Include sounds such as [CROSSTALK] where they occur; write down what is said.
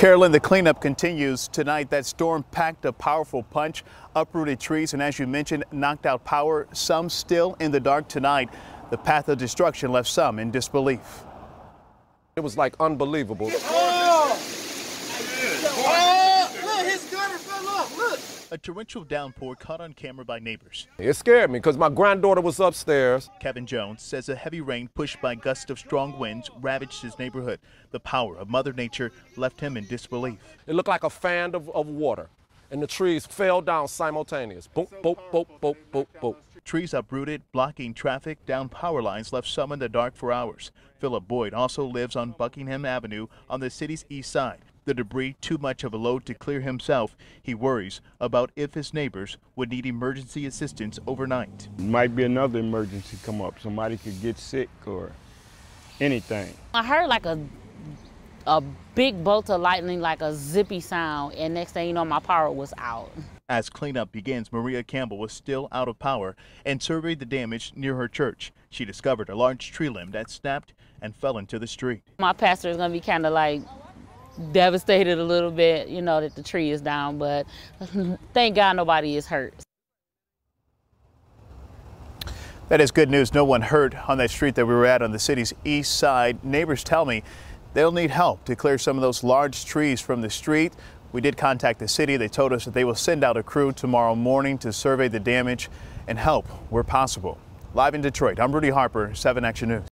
Carolyn, the cleanup continues tonight. That storm packed a powerful punch, uprooted trees, and as you mentioned, knocked out power. Some still in the dark tonight. The path of destruction left some in disbelief. It was like unbelievable. A torrential downpour caught on camera by neighbors. It scared me because my granddaughter was upstairs. Kevin Jones says a heavy rain pushed by gusts of strong winds ravaged his neighborhood. The power of Mother Nature left him in disbelief. It looked like a fan of, of water, and the trees fell down simultaneous. Boop, boop, boop, boop, boop, boop. Trees uprooted, blocking traffic, down power lines left some in the dark for hours. Philip Boyd also lives on Buckingham Avenue on the city's east side. The debris too much of a load to clear himself. He worries about if his neighbors would need emergency assistance overnight. Might be another emergency come up. Somebody could get sick or anything. I heard like a a big bolt of lightning, like a zippy sound, and next thing you know, my power was out. As cleanup begins, Maria Campbell was still out of power and surveyed the damage near her church. She discovered a large tree limb that snapped and fell into the street. My pastor is going to be kind of like devastated a little bit, you know, that the tree is down, but [LAUGHS] thank God nobody is hurt. That is good news. No one hurt on that street that we were at on the city's east side. Neighbors tell me they'll need help to clear some of those large trees from the street. We did contact the city. They told us that they will send out a crew tomorrow morning to survey the damage and help where possible. Live in Detroit, I'm Rudy Harper, 7 Action News.